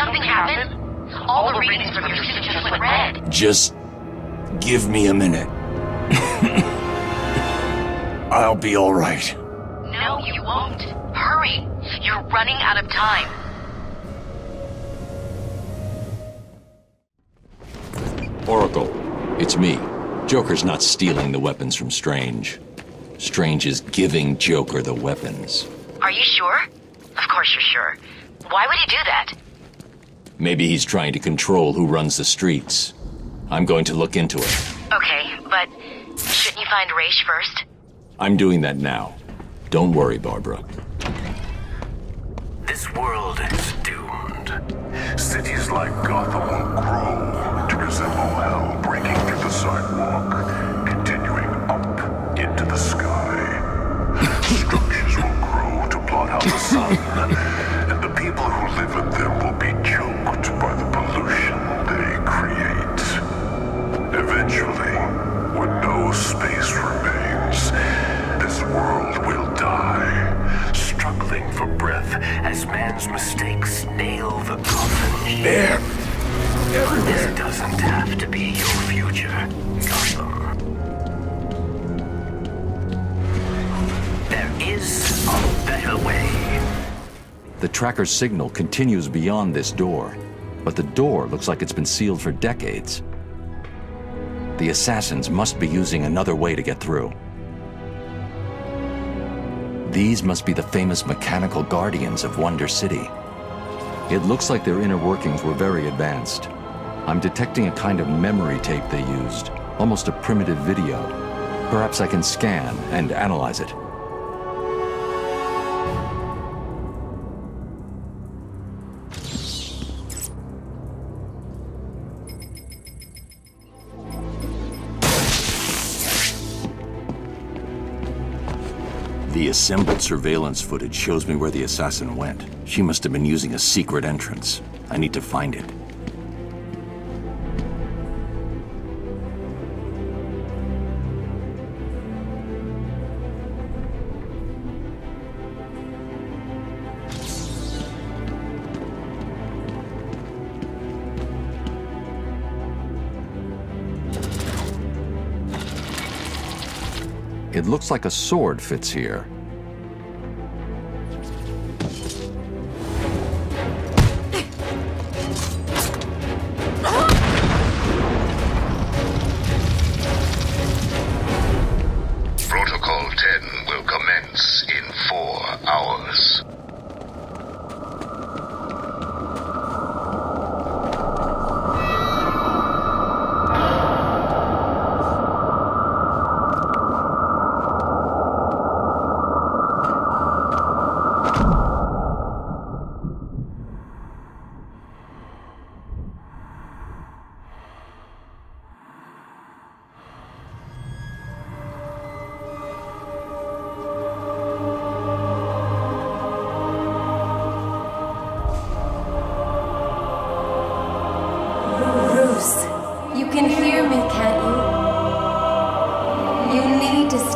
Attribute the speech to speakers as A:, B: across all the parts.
A: something happen? All the readings from your suit just went red.
B: Just give me a minute. I'll be alright.
A: No, you won't. Hurry. You're running out of time.
B: Oracle, it's me. Joker's not stealing the weapons from Strange. Strange is giving Joker the weapons.
A: Are you sure? Of course you're sure. Why would he do that?
B: Maybe he's trying to control who runs the streets. I'm going to look into it.
A: Okay, but shouldn't you find Ra's first?
B: I'm doing that now. Don't worry, Barbara.
C: This world is doomed. Cities like Gotham will grow to resemble hell breaking through the sidewalk, continuing up into the sky. Structures will grow to blot out the sun, and the people who live in them man's mistakes nail the coffin.
B: There!
C: This doesn't have to be your future, Gotham. There is a better way.
B: The tracker's signal continues beyond this door, but the door looks like it's been sealed for decades. The assassins must be using another way to get through. These must be the famous mechanical guardians of Wonder City. It looks like their inner workings were very advanced. I'm detecting a kind of memory tape they used, almost a primitive video. Perhaps I can scan and analyze it. The assembled surveillance footage shows me where the assassin went. She must have been using a secret entrance. I need to find it. It looks like a sword fits here.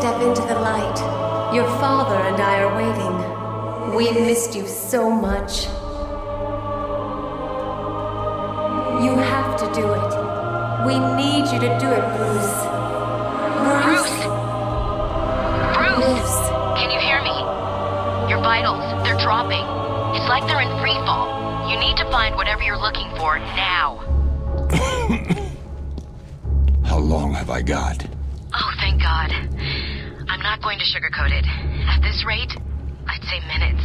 D: Step into the light. Your father and I are waiting. We missed you so much. You have to do it. We need you to do it, Bruce.
A: Bruce! Bruce!
D: Bruce.
A: Can you hear me? Your vitals, they're dropping. It's like they're in free fall. You need to find whatever you're looking for now.
B: How long have I got?
A: Going to sugarcoat it. At this rate, I'd say minutes.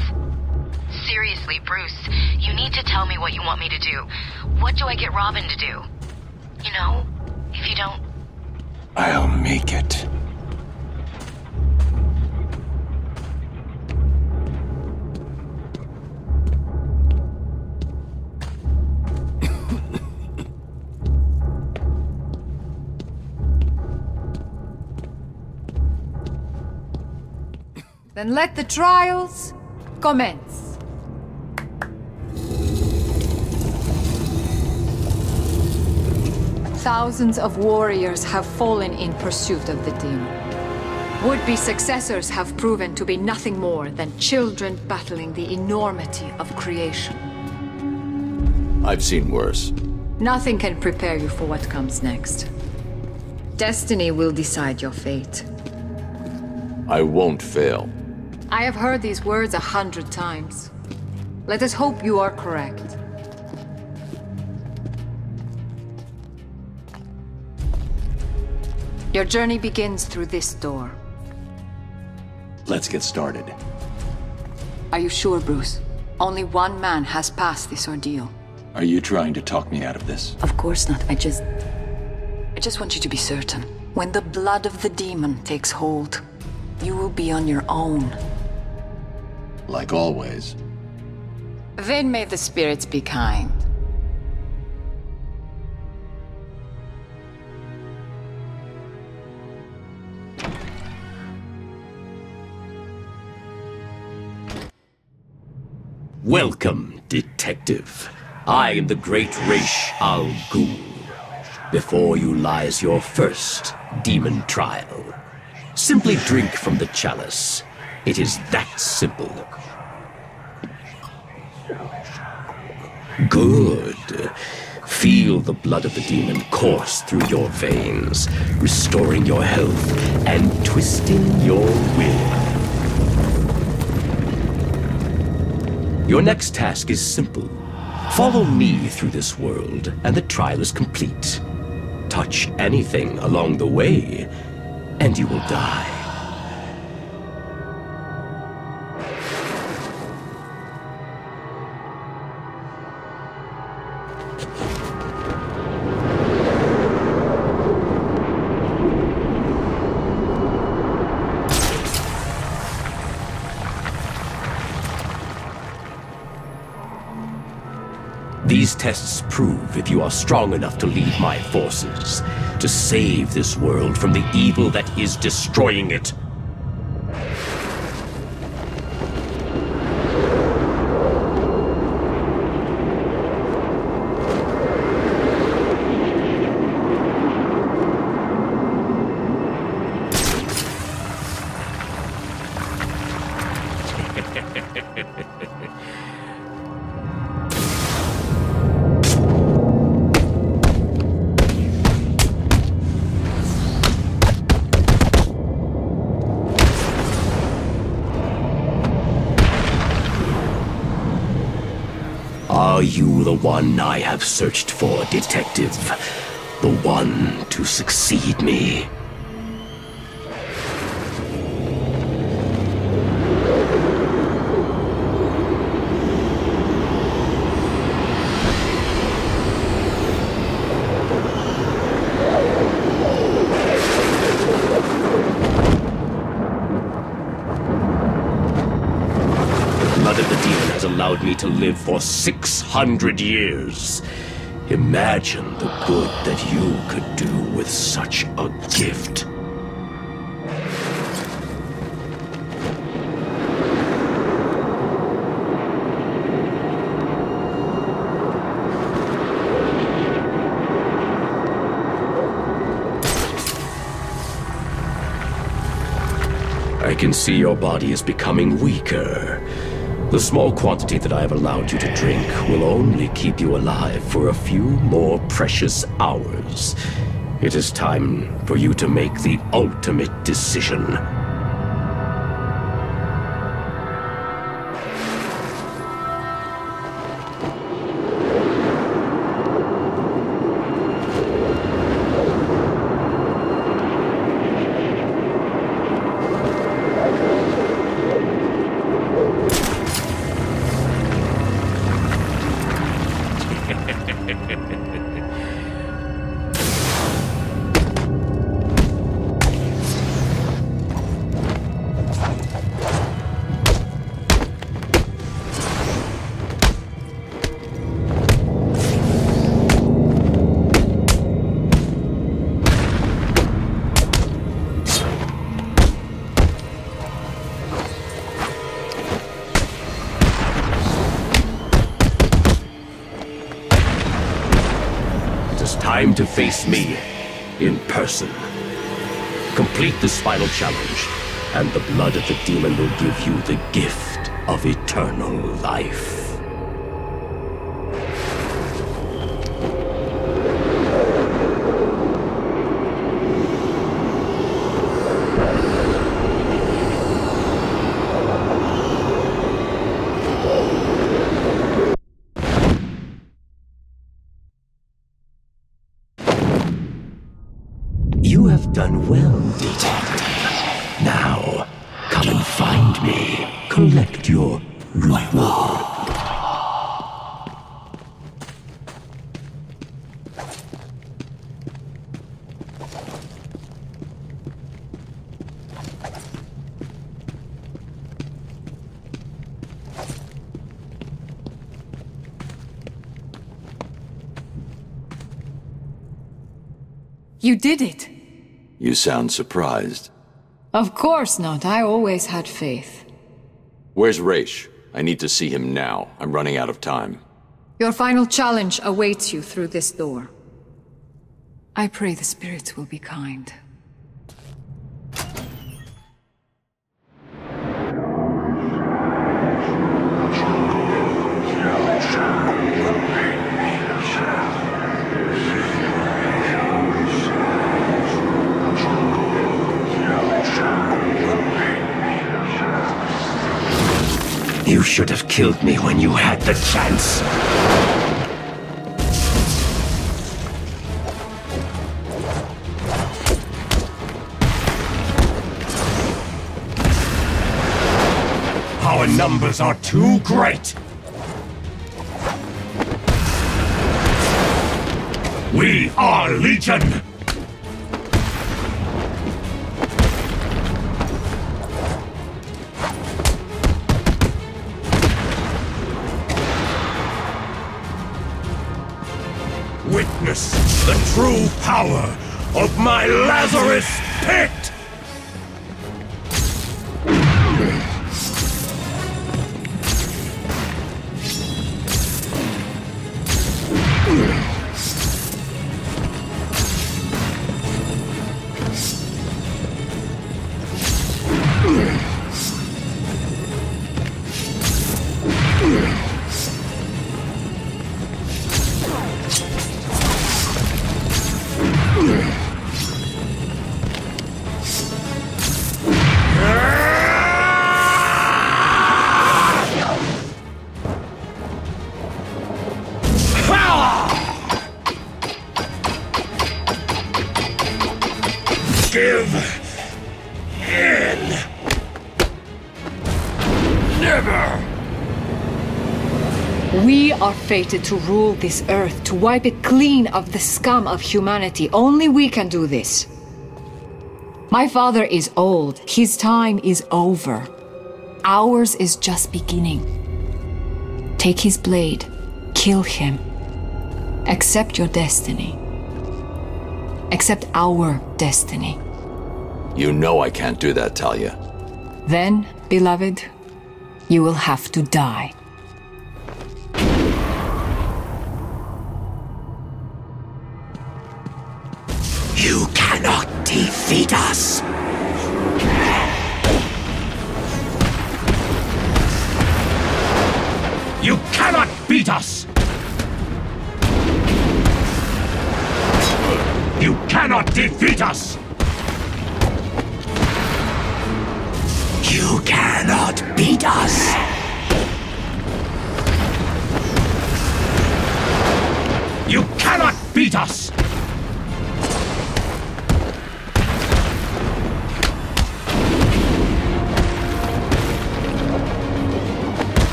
A: Seriously, Bruce, you need to tell me what you want me to do. What do I get Robin to do? You know, if you don't.
B: I'll make it.
E: Then let the trials commence. Thousands of warriors have fallen in pursuit of the demon. Would-be successors have proven to be nothing more than children battling the enormity of creation.
B: I've seen worse.
E: Nothing can prepare you for what comes next. Destiny will decide your fate.
B: I won't fail.
E: I have heard these words a hundred times. Let us hope you are correct. Your journey begins through this door.
B: Let's get started.
E: Are you sure, Bruce? Only one man has passed this ordeal.
B: Are you trying to talk me out of this?
E: Of course not. I just... I just want you to be certain. When the blood of the demon takes hold, you will be on your own.
B: Like always.
E: Then may the spirits be kind.
F: Welcome, Detective. I am the great Ra's al Ghul. Before you lies your first demon trial. Simply drink from the chalice. It is that simple. Good. Feel the blood of the demon course through your veins, restoring your health and twisting your will. Your next task is simple. Follow me through this world, and the trial is complete. Touch anything along the way, and you will die. You are strong enough to lead my forces, to save this world from the evil that is destroying it. The one I have searched for, Detective? The one to succeed me? The blood of the demon has allowed me to live for 600 years. Imagine the good that you could do with such a gift. I can see your body is becoming weaker. The small quantity that I have allowed you to drink will only keep you alive for a few more precious hours. It is time for you to make the ultimate decision. To face me in person. Complete this final challenge, and the blood of the demon will give you the gift of eternal life. Done well, detective. Now, come and find me. Collect your reward.
E: You did it!
B: You sound surprised.
E: Of course not. I always had faith.
B: Where's Ra's? I need to see him now. I'm running out of time.
E: Your final challenge awaits you through this door. I pray the spirits will be kind.
F: Should have killed me when you had the chance. Our numbers are too great. We are Legion! Power of my Lazarus
E: fated to rule this earth, to wipe it clean of the scum of humanity. Only we can do this. My father is old. His time is over. Ours is just beginning. Take his blade. Kill him. Accept your destiny. Accept our destiny.
B: You know I can't do that, Talia.
E: Then, beloved, you will have to die.
F: Defeat us! You cannot beat us! You cannot defeat us! You cannot beat us! You cannot beat us!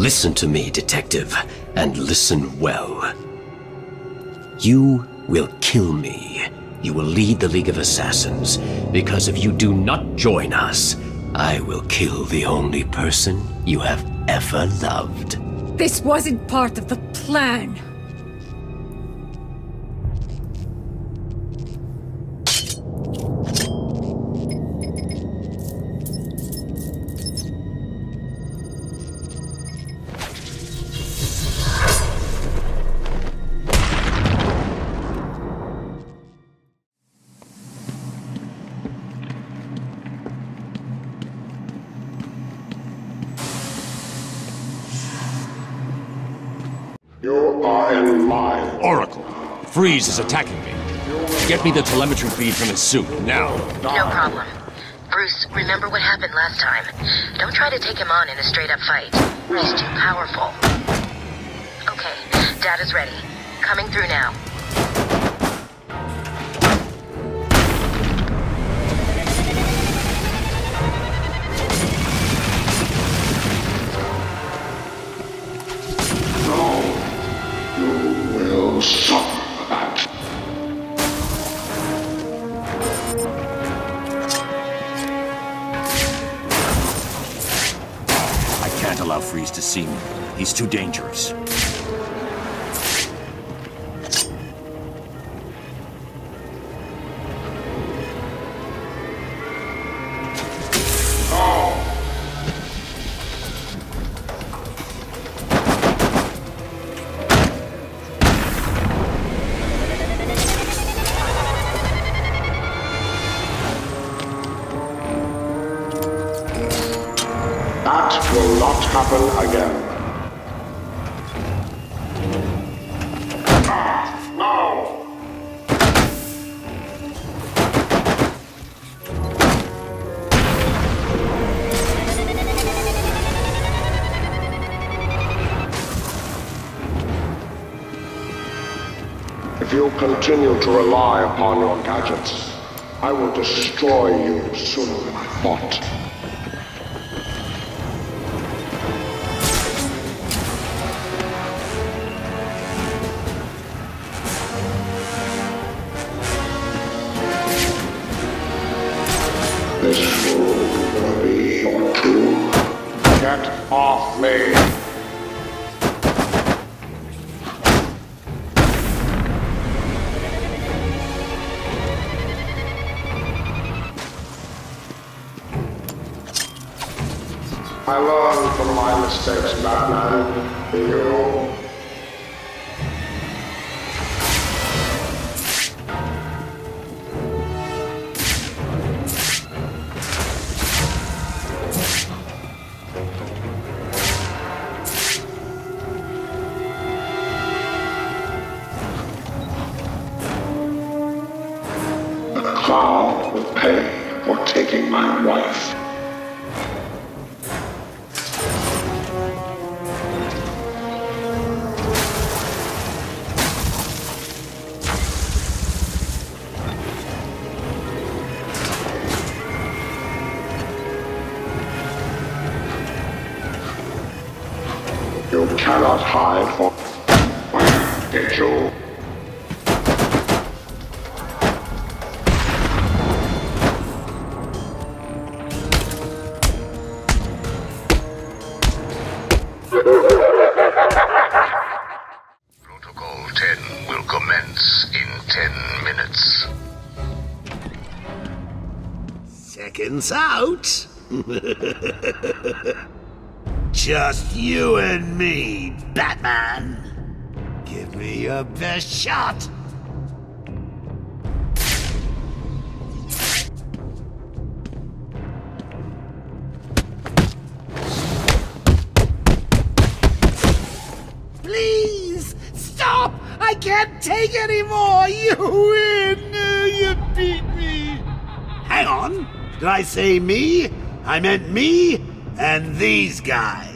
F: Listen to me, detective, and listen well. You will kill me. You will lead the League of Assassins, because if you do not join us, I will kill the only person you have ever loved.
E: This wasn't part of the plan.
B: Freeze is attacking me. Get me the telemetry feed from his suit, now.
A: No problem. Bruce, remember what happened last time. Don't try to take him on in a straight up fight. He's too powerful. Okay, data's ready. Coming through now.
G: That will not happen again. Ah! If you continue to rely upon your gadgets, I will destroy you sooner than I thought. Get off me! I learned from my mistakes, Batman. You will pay for taking my wife.
H: Seconds out? Just you and me, Batman. Give me your best shot. Please, stop! I can't take anymore! You win! You beat me! Hang on! Did I say me? I meant me and these guys.